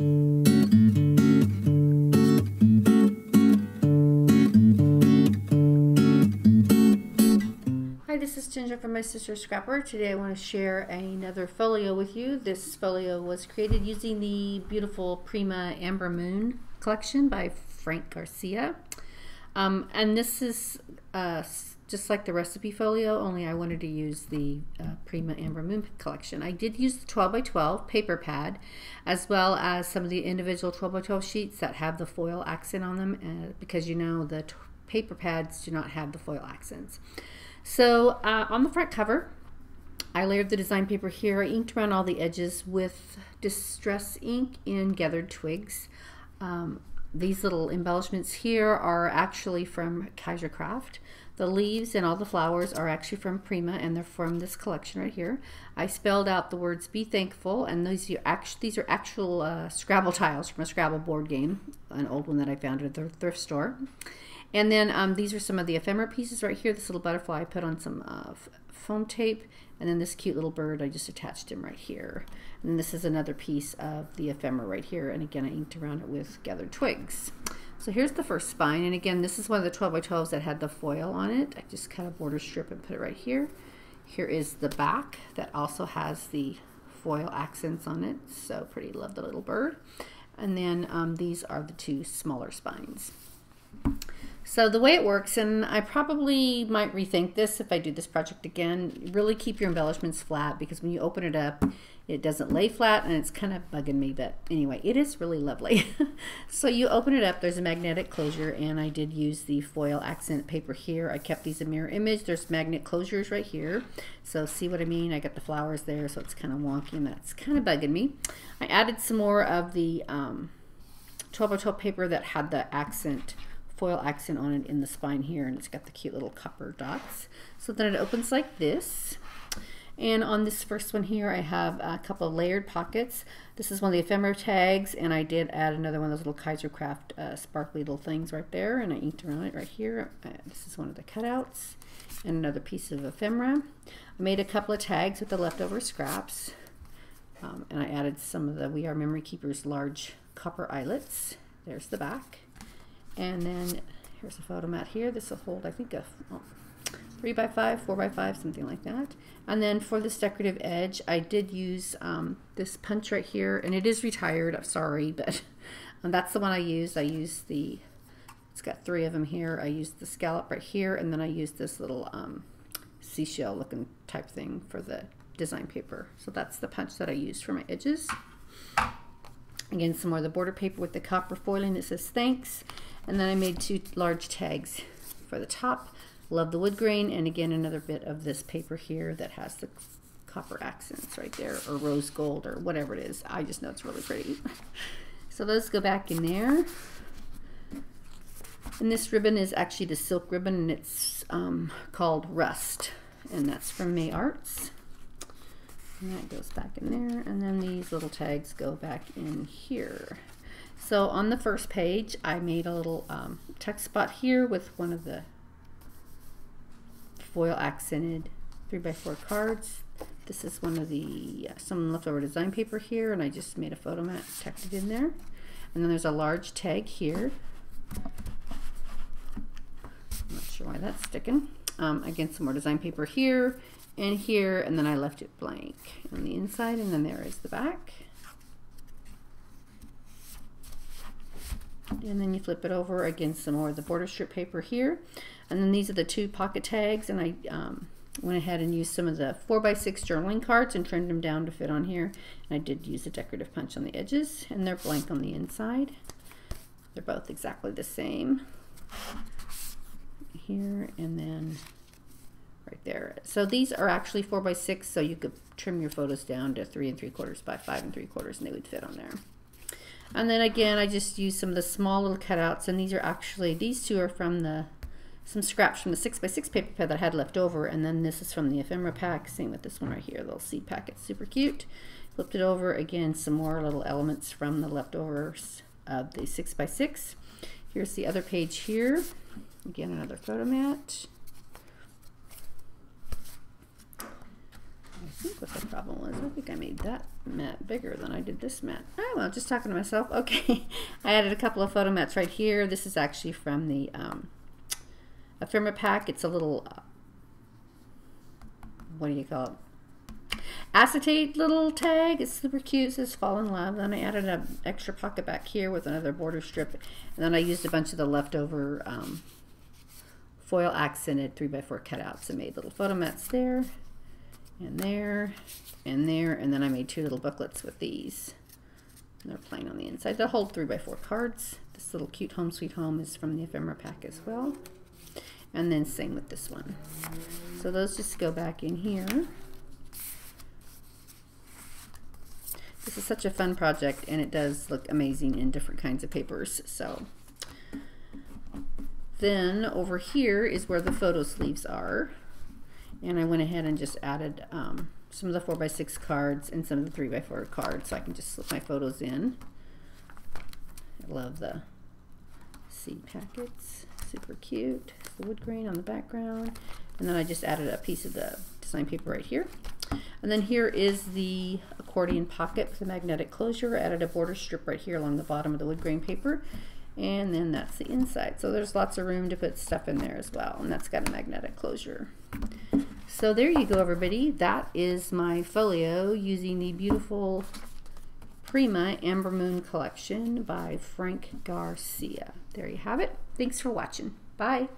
Hi, this is Ginger from My Sister Scrapper. Today I want to share another folio with you. This folio was created using the beautiful Prima Amber Moon collection by Frank Garcia. Um, and this is uh, just like the recipe folio, only I wanted to use the uh, Prima Amber Moon collection. I did use the 12 by 12 paper pad, as well as some of the individual 12 by 12 sheets that have the foil accent on them, uh, because you know the paper pads do not have the foil accents. So uh, on the front cover, I layered the design paper here. I inked around all the edges with Distress ink in Gathered Twigs. Um, these little embellishments here are actually from Kaiser Craft. The leaves and all the flowers are actually from Prima and they're from this collection right here. I spelled out the words be thankful and these are, these are actual uh, Scrabble tiles from a Scrabble board game, an old one that I found at the thrift store. And then um, these are some of the ephemera pieces right here. This little butterfly I put on some uh, foam tape. And then this cute little bird, I just attached him right here. And this is another piece of the ephemera right here. And again, I inked around it with gathered twigs. So here's the first spine. And again, this is one of the 12 by 12s that had the foil on it. I just cut a border strip and put it right here. Here is the back that also has the foil accents on it. So pretty, love the little bird. And then um, these are the two smaller spines. So the way it works, and I probably might rethink this if I do this project again, really keep your embellishments flat because when you open it up, it doesn't lay flat and it's kind of bugging me, but anyway, it is really lovely. so you open it up, there's a magnetic closure and I did use the foil accent paper here. I kept these a mirror image. There's magnet closures right here. So see what I mean? I got the flowers there, so it's kind of wonky and that's kind of bugging me. I added some more of the um, 12 by 12 paper that had the accent foil accent on it in the spine here and it's got the cute little copper dots. So then it opens like this. And on this first one here, I have a couple of layered pockets. This is one of the ephemera tags, and I did add another one of those little Kaisercraft uh, sparkly little things right there, and I inked around it right here. Uh, this is one of the cutouts, and another piece of ephemera. I made a couple of tags with the leftover scraps, um, and I added some of the We Are Memory Keepers large copper eyelets. There's the back. And then here's a photo mat here. This will hold, I think, a oh, three by five, four by five, something like that. And then for this decorative edge, I did use um, this punch right here, and it is retired. I'm sorry, but um, that's the one I used. I used the, it's got three of them here. I used the scallop right here, and then I used this little um, seashell looking type thing for the design paper. So that's the punch that I used for my edges. Again, some more of the border paper with the copper foiling. It says thanks. And then I made two large tags for the top. Love the wood grain. And again, another bit of this paper here that has the copper accents right there, or rose gold, or whatever it is. I just know it's really pretty. so those go back in there. And this ribbon is actually the silk ribbon, and it's um, called Rust. And that's from May Arts. And that goes back in there. And then these little tags go back in here. So on the first page, I made a little um, text spot here with one of the foil accented 3x4 cards. This is one of the, uh, some leftover design paper here, and I just made a photo mat, tucked it in there. And then there's a large tag here. I'm not sure why that's sticking. Um, again, some more design paper here and here, and then I left it blank on the inside, and then there is the back. And then you flip it over against some more of the border strip paper here. And then these are the two pocket tags, and I um, went ahead and used some of the 4x6 journaling cards and trimmed them down to fit on here. And I did use a decorative punch on the edges, and they're blank on the inside. They're both exactly the same. Here, and then right there. So these are actually four by six, so you could trim your photos down to three and three quarters by five and three quarters, and they would fit on there. And then again, I just used some of the small little cutouts, and these are actually, these two are from the, some scraps from the six by six paper pad that I had left over, and then this is from the ephemera pack, same with this one right here, little seed packet, super cute. Flipped it over, again, some more little elements from the leftovers of the six by six. Here's the other page here. Again, another photo mat. Think what the problem was. I think I made that mat bigger than I did this mat. Oh, well, just talking to myself. Okay, I added a couple of photo mats right here. This is actually from the um, pack. It's a little, uh, what do you call it? Acetate little tag. It's super cute. It says Fall in Love. Then I added an extra pocket back here with another border strip. And then I used a bunch of the leftover um, foil accented 3x4 cutouts and made little photo mats there and there and there and then I made two little booklets with these. And they're plain on the inside. They'll hold three by four cards. This little cute home sweet home is from the ephemera pack as well. And then same with this one. So those just go back in here. This is such a fun project and it does look amazing in different kinds of papers so. Then over here is where the photo sleeves are and I went ahead and just added um, some of the 4x6 cards and some of the 3x4 cards so I can just slip my photos in. I love the seed packets. Super cute. The wood grain on the background. And then I just added a piece of the design paper right here. And then here is the accordion pocket with a magnetic closure. I added a border strip right here along the bottom of the wood grain paper. And then that's the inside. So there's lots of room to put stuff in there as well. And that's got a magnetic closure. So there you go, everybody. That is my folio using the beautiful Prima Amber Moon collection by Frank Garcia. There you have it. Thanks for watching. Bye.